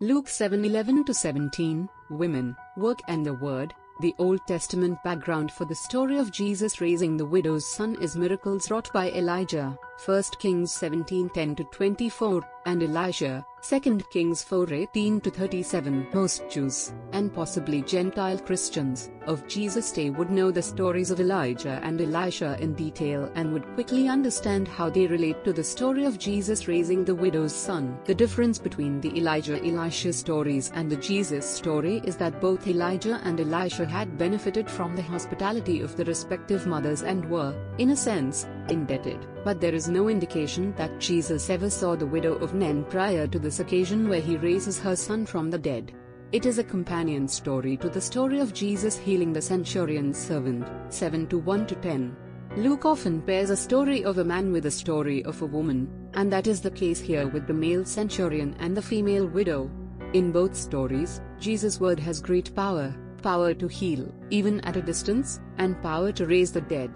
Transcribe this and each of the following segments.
Luke 7:11 to 17, Women, Work and the Word. The Old Testament background for the story of Jesus raising the widow's son is miracles wrought by Elijah, 1 Kings 17:10 to 24, and Elisha, 2 Kings 4:18 to 37. Most Jews, and possibly Gentile Christians, of Jesus' day would know the stories of Elijah and Elisha in detail and would quickly understand how they relate to the story of Jesus raising the widow's son. The difference between the Elijah-Elisha stories and the Jesus story is that both Elijah and Elisha had benefited from the hospitality of the respective mothers and were, in a sense, indebted. But there is no indication that Jesus ever saw the widow of Nain prior to this occasion where he raises her son from the dead. It is a companion story to the story of Jesus healing the centurion's servant, 7 to 1 to 10. Luke often pairs a story of a man with a story of a woman, and that is the case here with the male centurion and the female widow. In both stories, Jesus' word has great power, power to heal, even at a distance, and power to raise the dead.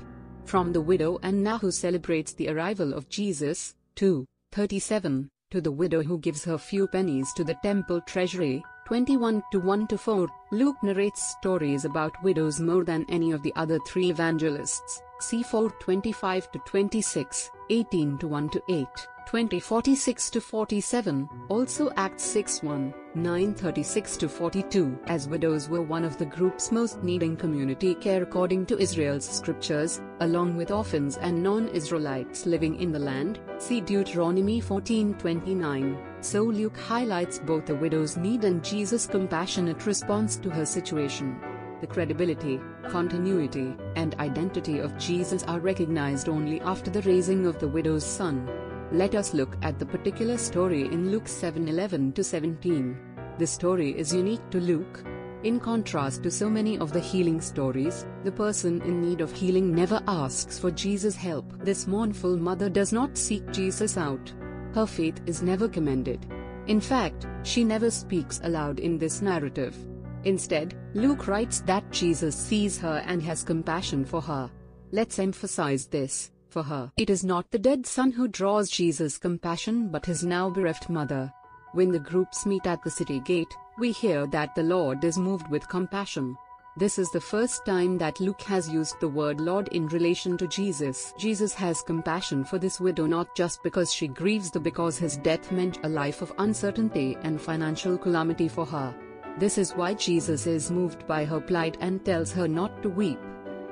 From the widow Anna who celebrates the arrival of Jesus, 2, 37, to the widow who gives her few pennies to the temple treasury, 21 to 1 to 4, Luke narrates stories about widows more than any of the other three evangelists. See 4 25 to 26, 18 to 1 to 8. 2046 to 47, also Acts 6 1, 936 to 42, as widows were one of the group's most needing community care according to Israel's scriptures, along with orphans and non-Israelites living in the land, see Deuteronomy 14:29. So Luke highlights both the widow's need and Jesus' compassionate response to her situation. The credibility, continuity, and identity of Jesus are recognized only after the raising of the widow's son. Let us look at the particular story in Luke 7:11 to 17. This story is unique to Luke. In contrast to so many of the healing stories, the person in need of healing never asks for Jesus' help. This mournful mother does not seek Jesus out. Her faith is never commended. In fact, she never speaks aloud in this narrative. Instead, Luke writes that Jesus sees her and has compassion for her. Let's emphasize this for her. It is not the dead son who draws Jesus' compassion but his now bereft mother. When the groups meet at the city gate, we hear that the Lord is moved with compassion. This is the first time that Luke has used the word Lord in relation to Jesus. Jesus has compassion for this widow not just because she grieves the because his death meant a life of uncertainty and financial calamity for her. This is why Jesus is moved by her plight and tells her not to weep.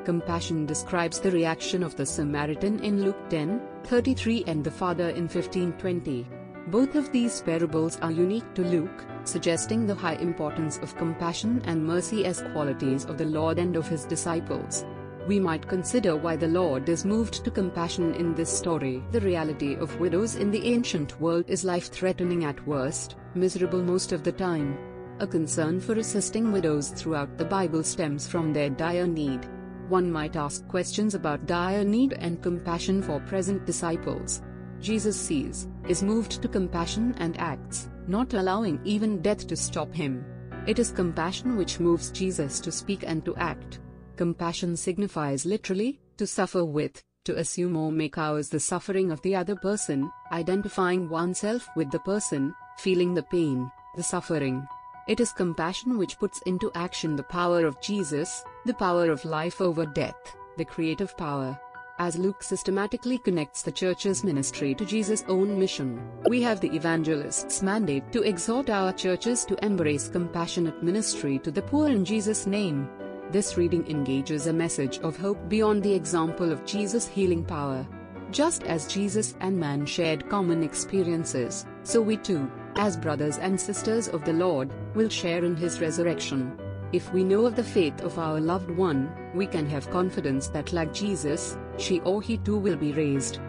Compassion describes the reaction of the Samaritan in Luke 10, 33 and the father in 1520. Both of these parables are unique to Luke, suggesting the high importance of compassion and mercy as qualities of the Lord and of his disciples. We might consider why the Lord is moved to compassion in this story. The reality of widows in the ancient world is life-threatening at worst, miserable most of the time. A concern for assisting widows throughout the Bible stems from their dire need. One might ask questions about dire need and compassion for present disciples. Jesus sees, is moved to compassion and acts, not allowing even death to stop him. It is compassion which moves Jesus to speak and to act. Compassion signifies literally, to suffer with, to assume or make ours the suffering of the other person, identifying oneself with the person, feeling the pain, the suffering. It is compassion which puts into action the power of Jesus, the power of life over death, the creative power. As Luke systematically connects the church's ministry to Jesus' own mission, we have the evangelist's mandate to exhort our churches to embrace compassionate ministry to the poor in Jesus' name. This reading engages a message of hope beyond the example of Jesus' healing power. Just as Jesus and man shared common experiences, so we too, as brothers and sisters of the Lord, will share in his resurrection. If we know of the faith of our loved one, we can have confidence that like Jesus, she or he too will be raised.